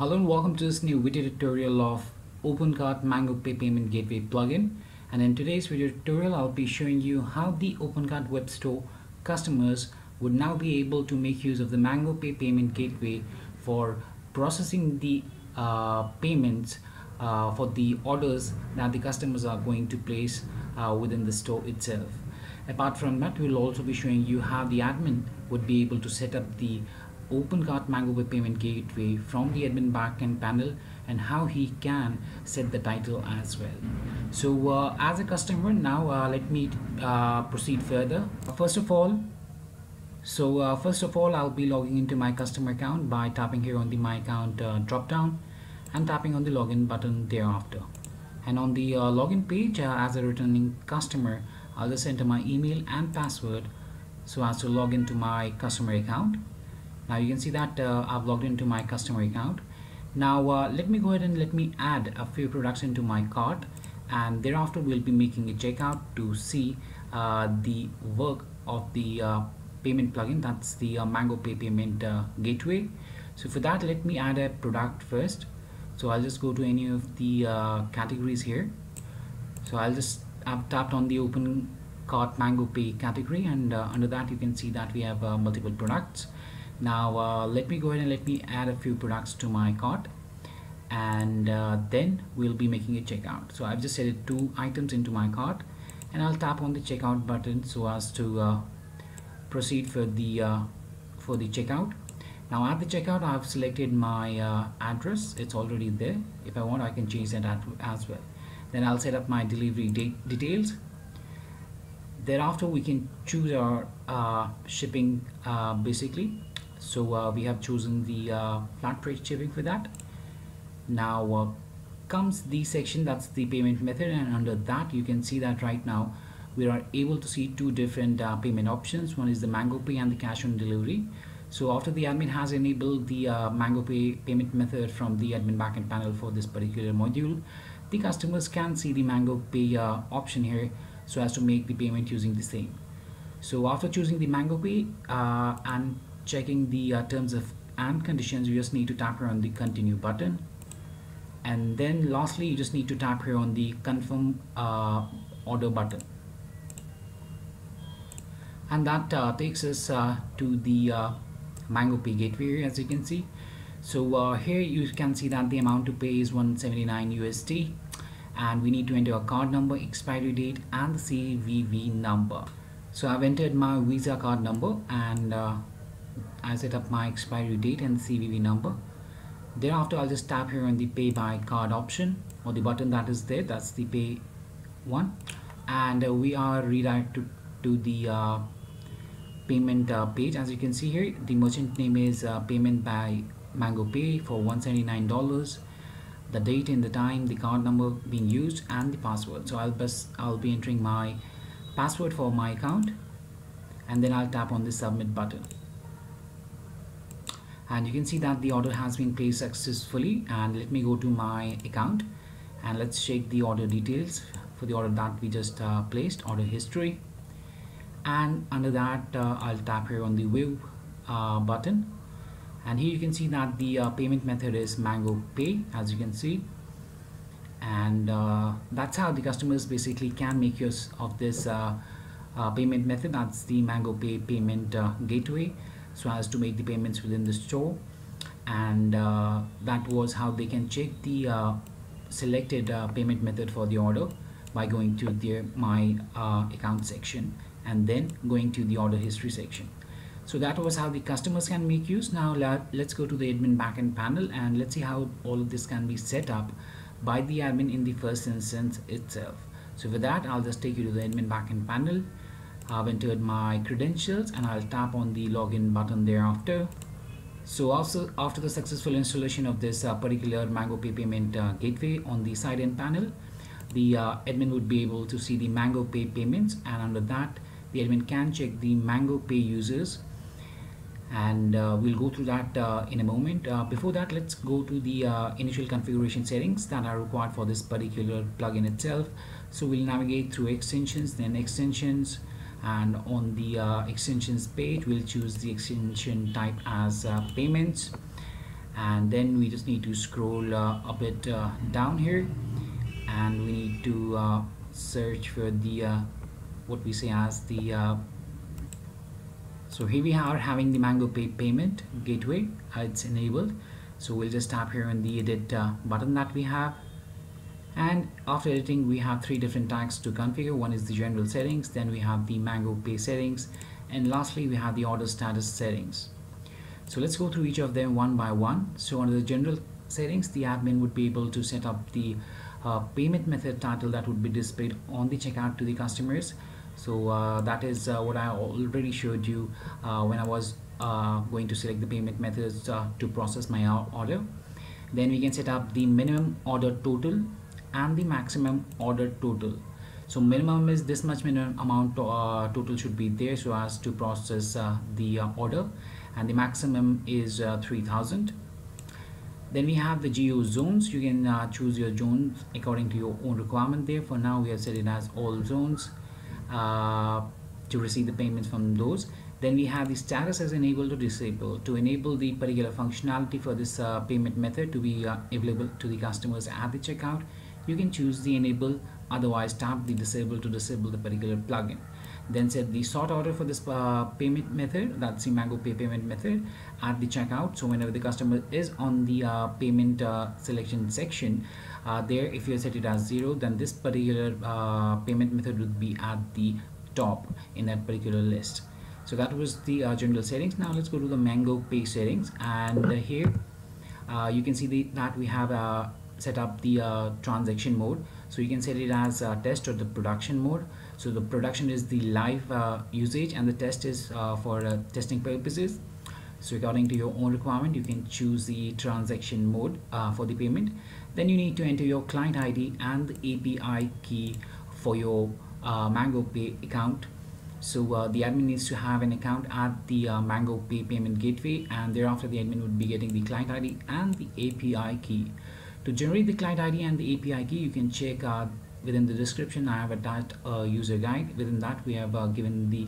Hello and welcome to this new video tutorial of OpenCart Mango Pay Payment Gateway plugin and in today's video tutorial I'll be showing you how the OpenCart web store customers would now be able to make use of the Mango Pay Payment Gateway for processing the uh, payments uh, for the orders that the customers are going to place uh, within the store itself. Apart from that, we'll also be showing you how the admin would be able to set up the OpenCart Mango Pay Payment Gateway from the admin backend panel and how he can set the title as well. So uh, as a customer now uh, let me uh, proceed further. First of all, so uh, first of all I'll be logging into my customer account by tapping here on the my account uh, drop down and tapping on the login button thereafter. And on the uh, login page as a returning customer I'll just enter my email and password so as to log into my customer account now you can see that uh, I've logged into my customer account. Now uh, let me go ahead and let me add a few products into my cart and thereafter we'll be making a checkout to see uh, the work of the uh, payment plugin. That's the uh, Mango Pay payment uh, gateway. So for that let me add a product first. So I'll just go to any of the categories here. So I'll just I've tapped on the open cart mango pay category and under that you can see that we have multiple products now uh, let me go ahead and let me add a few products to my cart and uh, then we'll be making a checkout. So I've just added two items into my cart and I'll tap on the checkout button so as to uh, proceed for the uh, for the checkout. Now at the checkout I've selected my address. It's already there. If I want I can change that as well. Then I'll set up my delivery date details. Thereafter we can choose our uh, shipping uh, basically so uh, we have chosen the uh, flat rate shipping for that. Now uh, comes the section that's the payment method and under that you can see that right now we are able to see two different uh, payment options. One is the mango pay and the cash on delivery. So after the admin has enabled the mango pay payment method from the admin backend panel for this particular module the customers can see the mango pay uh, option here so as to make the payment using the same. So after choosing the mango pay uh, and checking the uh, terms of and conditions you just need to tap here on the continue button. And then lastly you just need to tap here on the confirm uh, order button. And that uh, takes us uh, to the mango pay gateway as you can see. So uh, here you can see that the amount to pay is 179 USD and we need to enter a card number expiry date and the CVV number. So I've entered my visa card number and uh, I set up my expiry date and CVV number. Thereafter I'll just tap here on the pay by card option. Or the button that is there that's the pay one. And uh, we are redirected to, to the uh, payment uh, page. As you can see here the merchant name is uh, payment by mango pay for $179 the date and the time the card number being used and the password. So I'll best I'll be entering my password for my account. And then I'll tap on the submit button and you can see that the order has been placed successfully. And let me go to my account. And let's check the order details for the order that we just uh, placed order history. And under that uh, I'll tap here on the view uh, button. And here you can see that the uh, payment method is mango pay as you can see. And uh, that's how the customers basically can make use of this uh, payment method. That's the mango pay payment gateway so as to make the payments within the store and uh, that was how they can check the uh, selected uh, payment method for the order by going to their my uh, account section and then going to the order history section so that was how the customers can make use. Now let's go to the admin backend panel and let's see how all of this can be set up by the admin in the first instance itself. So for that, I'll just take you to the admin backend panel. I've entered my credentials and I'll tap on the login button thereafter. So also after the successful installation of this uh, particular Mango Pay payment uh, gateway on the side end panel, the uh, admin would be able to see the Mango Pay payments and under that, the admin can check the Mango Pay users. And uh, we'll go through that uh, in a moment. Uh, before that let's go to the initial configuration settings that are required for this particular plugin itself. So we'll navigate through extensions then extensions and on the uh, extensions page we'll choose the extension type as uh, payments and then we just need to scroll uh, a bit uh, down here. And we need to uh, search for the uh, what we say as the so here we are having the mango pay payment gateway it's enabled. So we'll just tap here on the edit button that we have and after editing we have three different tags to configure. One is the general settings then we have the mango pay settings and lastly we have the order status settings. So let's go through each of them one by one. So under the general settings the admin would be able to set up the uh, payment method title that would be displayed on the checkout to the customers. So uh, that is uh, what I already showed you uh, when I was uh, going to select the payment methods uh, to process my order. Then we can set up the minimum order total and the maximum order total. So minimum is this much minimum amount uh, total should be there so as to process uh, the uh, order. And the maximum is uh, 3000 then we have the geo zones. You can uh, choose your zones according to your own requirement there. For now we have set it as all zones uh, to receive the payments from those. Then we have the status as enabled to disable. To enable the particular functionality for this payment method to be available to the customers at the checkout you can choose the enable otherwise tap the disable to disable the particular plugin. Then set the sort order for this uh, payment method that's the mango pay payment method at the checkout. So whenever the customer is on the uh, payment uh, selection section uh, there if you set it as zero then this particular uh, payment method would be at the top in that particular list. So that was the uh, general settings. Now let's go to the mango pay settings. And here you can see the, that we have a set up the uh, transaction mode. So you can set it as test or the production mode. So the production is the live uh, usage and the test is uh, for uh, testing purposes. So according to your own requirement you can choose the transaction mode uh, for the payment. Then you need to enter your client ID and the API key for your Mango Pay account. So uh, the admin needs to have an account at the uh, Mango Pay payment gateway and thereafter the admin would be getting the client ID and the API key. To generate the client ID and the API key, you can check uh, within the description. I have attached a user guide. Within that, we have uh, given the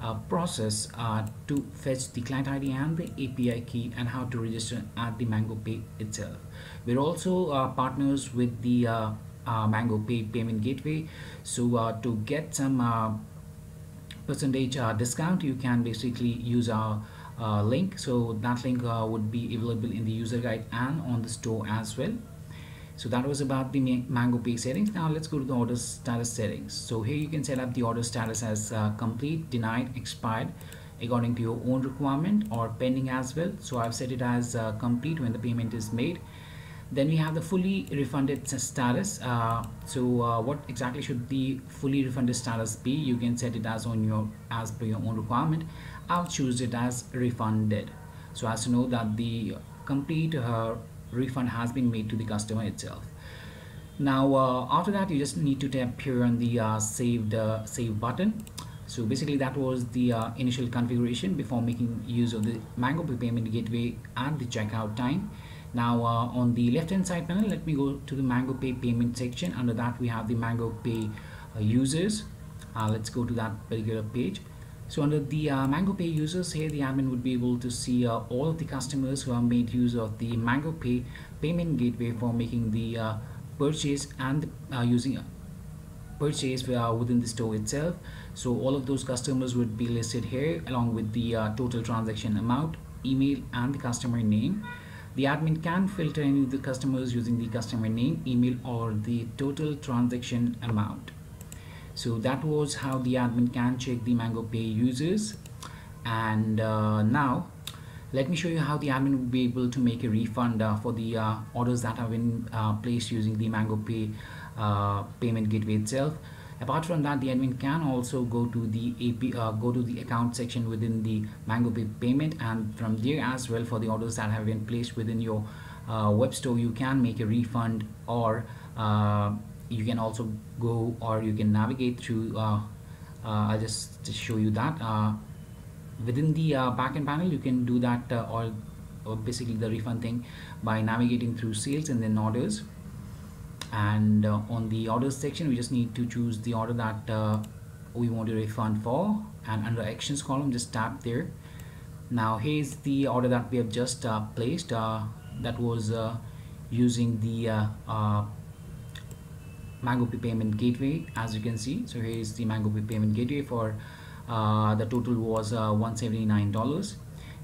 uh, process uh, to fetch the client ID and the API key and how to register at the Mango Pay itself. We're also uh, partners with the uh, Mango Pay payment gateway. So to get some percentage discount, you can basically use our uh, link. So that link uh, would be available in the user guide and on the store as well. So that was about the mango pay settings. Now let's go to the order status settings. So here you can set up the order status as uh, complete denied expired according to your own requirement or pending as well. So I've set it as uh, complete when the payment is made. Then we have the fully refunded status. Uh, so uh, what exactly should the fully refunded status be? You can set it as on your as per your own requirement I'll choose it as refunded. So as to know that the complete uh, refund has been made to the customer itself. Now uh, after that you just need to tap here on the uh, saved uh, save button. So basically that was the uh, initial configuration before making use of the mango pay payment gateway at the checkout time. Now uh, on the left hand side panel let me go to the mango pay payment section. Under that we have the mango pay users. Let's go to that particular page so under the uh, Mango Pay users here, the admin would be able to see uh, all of the customers who have made use of the Mango Pay payment gateway for making the uh, purchase and uh, using purchase uh, within the store itself. So all of those customers would be listed here along with the uh, total transaction amount, email and the customer name. The admin can filter any of the customers using the customer name, email or the total transaction amount so that was how the admin can check the mango pay users. And uh, now let me show you how the admin will be able to make a refund uh, for the uh, orders that have been uh, placed using the mango pay uh, payment gateway itself. Apart from that the admin can also go to the AP uh, go to the account section within the mango pay payment. And from there as well for the orders that have been placed within your web store you can make a refund or you can also go or you can navigate through uh, uh, I'll just, show you that. Uh, within the uh, backend panel you can do that uh, or, or, basically the refund thing by navigating through sales and then orders. And uh, on the orders section we just need to choose the order that we want to refund for. And under actions column just tap there. Now here's the order that we have just placed that was uh, using the uh, uh, MangoPay payment gateway as you can see. So here is the MangoPay payment gateway for uh, the total was uh, $179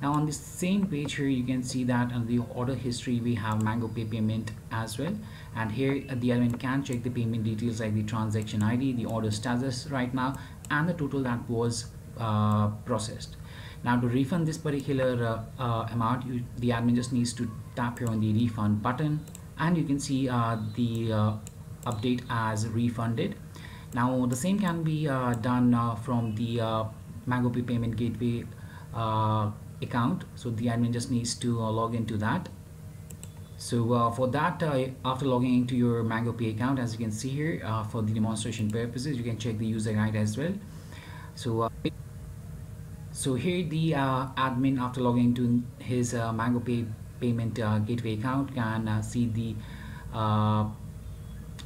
now on the same page here you can see that on the order history we have MangoPay payment as well. And here the admin can check the payment details like the transaction ID the order status right now and the total that was uh, processed. Now to refund this particular uh, uh, amount you, the admin just needs to tap here on the refund button. And you can see uh, the uh, update as refunded. Now the same can be uh, done uh, from the uh, MangoPay payment gateway uh, account. So the admin just needs to uh, log into that. So uh, for that uh, after logging into your MangoPay account as you can see here for the demonstration purposes you can check the user guide as well. So so here the admin after logging into his MangoPay payment gateway account can see the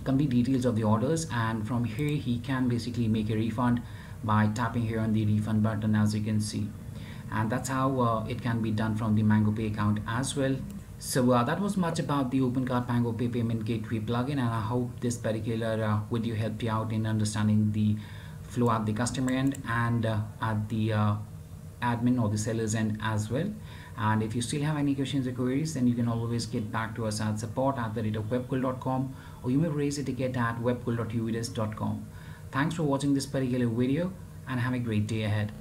complete details of the orders and from here he can basically make a refund by tapping here on the refund button as you can see. And that's how uh, it can be done from the MangoPay account as well. So uh, that was much about the OpenCart MangoPay payment gateway plugin and I hope this particular uh, video helped you out in understanding the flow at the customer end and uh, at the uh, admin or the seller's end as well and if you still have any questions or queries then you can always get back to us at support at the rate of or you may raise a ticket at webkul.uvdesk.com thanks for watching this particular video and have a great day ahead